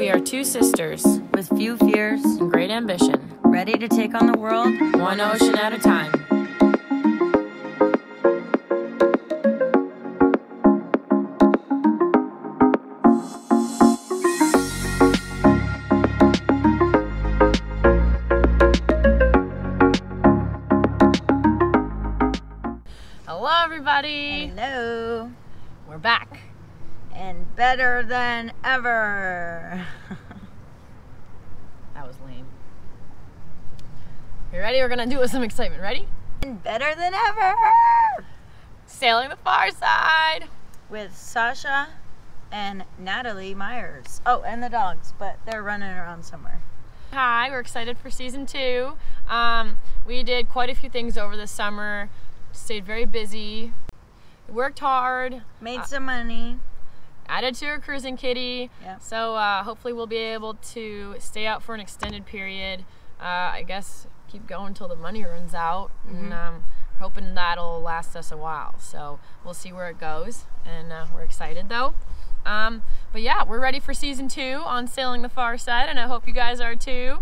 We are two sisters with few fears and great ambition, ready to take on the world one ocean at a time. Hello, everybody. Hello. We're back. And better than ever. That was lame. You ready? We're gonna do it with some excitement. Ready? and better than ever. Sailing the far side. With Sascha and Nathalie Meyers. Oh, and the dogs, but they're running around somewhere. Hi, we're excited for season two. Um, we did quite a few things over the summer, stayed very busy, worked hard, Made Uh, some money. Added to our cruising kitty. Yeah. So uh, hopefully we'll be able to stay out for an extended period. Uh, I guess keep going until the money runs out, and um, hoping that'll last us a while. So we'll see where it goes, and uh, we're excited though. Um, but yeah, we're ready for season two on Sailing the Far Side, and I hope you guys are too.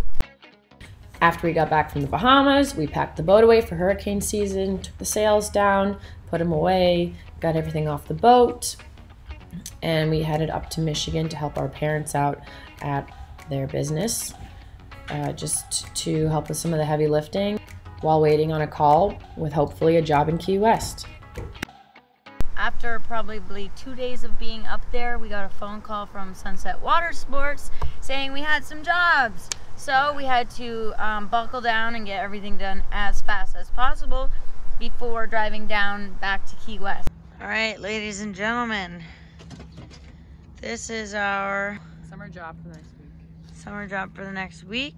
After we got back from the Bahamas, we packed the boat away for hurricane season, took the sails down, put them away, got everything off the boat, and we headed up to Michigan to help our parents out at their business, uh, just to help with some of the heavy lifting while waiting on a call with hopefully a job in Key West. After probably two days of being up there, we got a phone call from Sunset Watersports saying we had some jobs. So we had to um, buckle down and get everything done as fast as possible before driving down back to Key West. All right, ladies and gentlemen, this is our Summer job for the next week. summer job for the next week.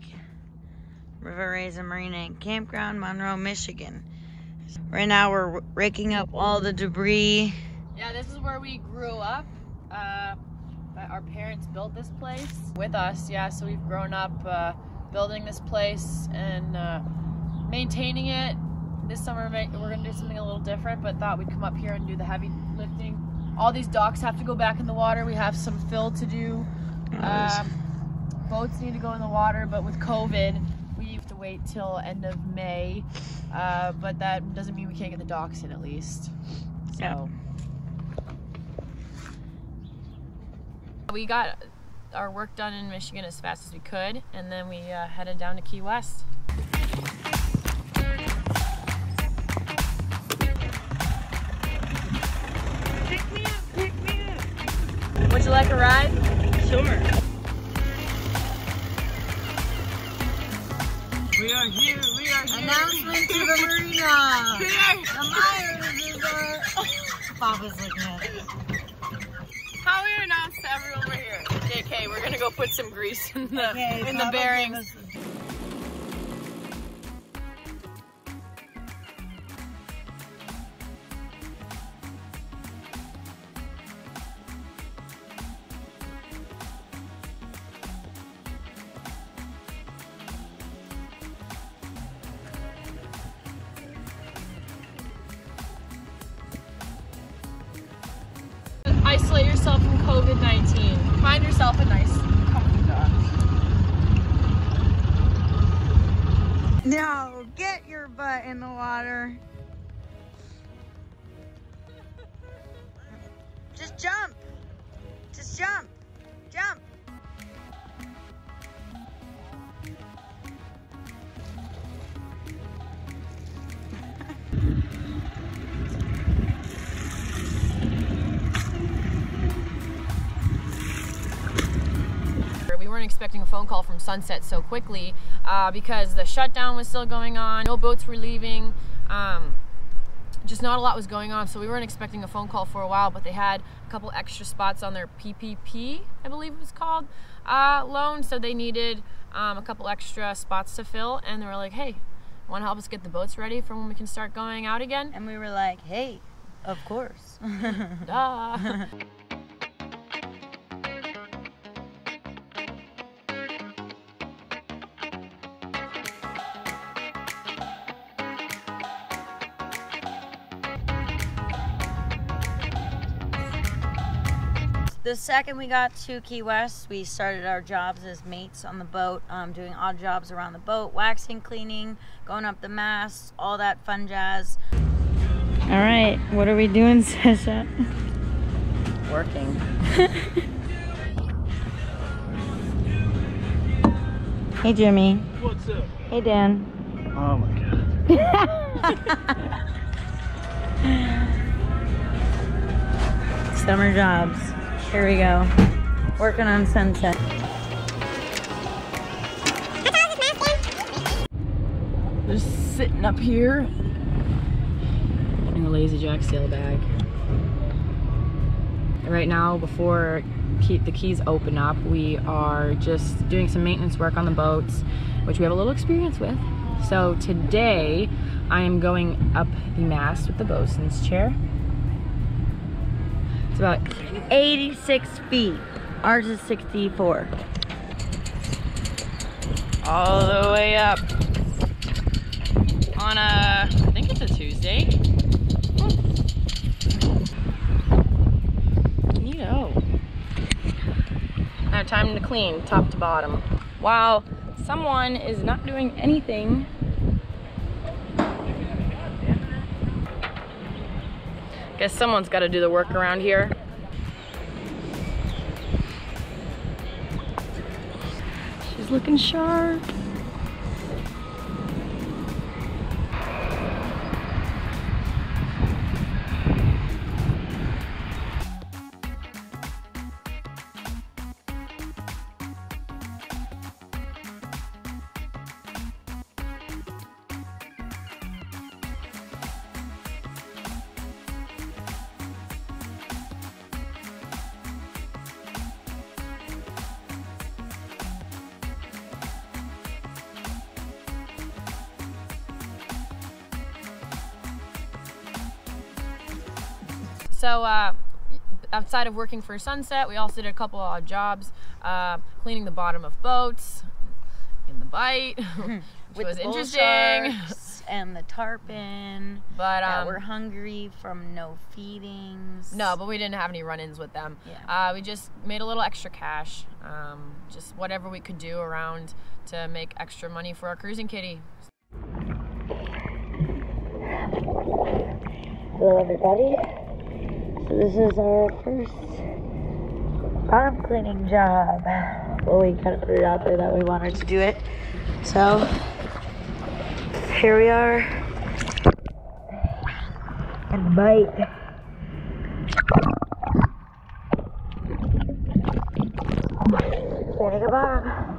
River Raisin Marina and Campground, Monroe, Michigan. Right now we're raking up all the debris. Yeah, this is where we grew up. Uh, our parents built this place with us. Yeah, so we've grown up uh, building this place and uh, maintaining it. This summer we're gonna do something a little different, but thought we'd come up here and do the heavy lifting. All these docks have to go back in the water. We have some fill to do. Um, boats need to go in the water, but with COVID, we have to wait till end of May. Uh, but that doesn't mean we can't get the docks in at least. So. Yeah. We got our work done in Michigan as fast as we could, and then we uh, headed down to Key West. You like a ride? Sure. We are here. We are here. Announcement to the marina. We are. The Meyers is our. Papa's looking at it. How we announce to everyone we're here. JK, we're gonna go put some grease in the Okay, in the Papa bearings. COVID 19. Find yourself a nice, comfy dog. No, get your butt in the water. Just jump. Just jump. Jump. expecting a phone call from Sunset so quickly uh, because the shutdown was still going on. No boats were leaving. Um, just not a lot was going on, so we weren't expecting a phone call for a while. But they had a couple extra spots on their PPP, I believe it was called, uh, loan. So they needed um, a couple extra spots to fill, and they were like, "Hey, want to help us get the boats ready for when we can start going out again?" And we were like, hey, of course. Duh. the second we got to Key West, we started our jobs as mates on the boat, um, doing odd jobs around the boat, waxing, cleaning, going up the mast, all that fun jazz. All right, what are we doing, Sascha? Working. Hey, Jimmy. What's up? Hey, Dan. Oh my god. Summer jobs. Here we go. Working on sunset. Just sitting up here in a lazy jack sail bag. Right now, before key, the keys open up, we are just doing some maintenance work on the boats, which we have a little experience with. So today, I am going up the mast with the bosun's chair. About 86 feet. Ours is 64. all the way up on a, I think it's a Tuesday. Neato. Now time to clean top to bottom. While someone is not doing anything. Guess someone's got to do the work around here. She's looking sharp. So uh, outside of working for Sunset, we also did a couple of odd jobs, uh, cleaning the bottom of boats in the Bight, which was the interesting. and the tarpon But that um, were hungry from no feedings. no, but we didn't have any run-ins with them. Yeah. Uh, we just made a little extra cash, um, just whatever we could do around to make extra money for our cruising kitty. Hello, everybody. This is our first bottom cleaning job. Well, we kind of put it out there that we wanted to do it. So here we are And Bight. Cleaning a bottom.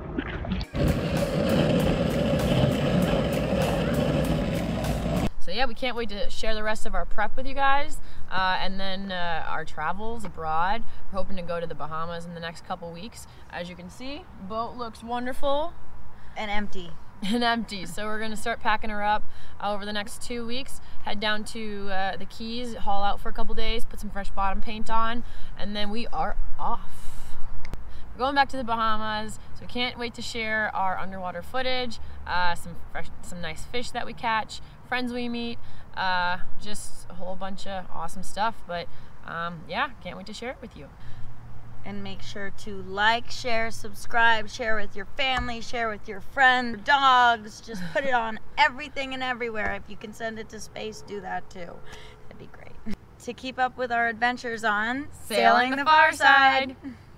So yeah, we can't wait to share the rest of our prep with you guys, uh, and then uh, our travels abroad. We're hoping to go to the Bahamas in the next couple weeks. As you can see, boat looks wonderful And empty. and empty. So we're gonna start packing her up uh, over the next two weeks. Head down to uh, the Keys, haul out for a couple days, put some fresh bottom paint on, and then we are off. We're going back to the Bahamas, so we can't wait to share our underwater footage, uh, some fresh, some nice fish that we catch, friends we meet, uh, just a whole bunch of awesome stuff. But um, yeah, can't wait to share it with you. And make sure to like, share, subscribe, share with your family, share with your friends, dogs. Just put it on everything and everywhere. If you can send it to space, do that too. That'd be great. To keep up with our adventures on Sailing the Far Side.